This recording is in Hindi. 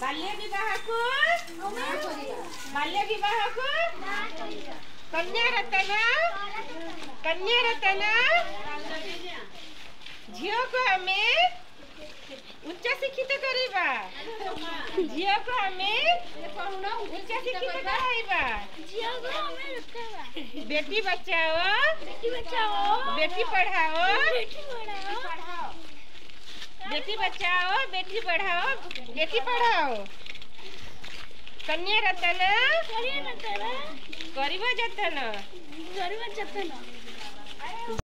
बाल्य विवाह को बाल्य विवाह को कन्या रतन कन्या रतन झील को आम उच्च शिक्षित करवा झील को आम उच्च शिक्षित कराइबा बेटी बचाओ बेटी पढ़ाओ बेटी बचाओ बेटी पढ़ाओ बेटी पढ़ाओ। कन्या रतन। गरीब जतन। गरीब जतन।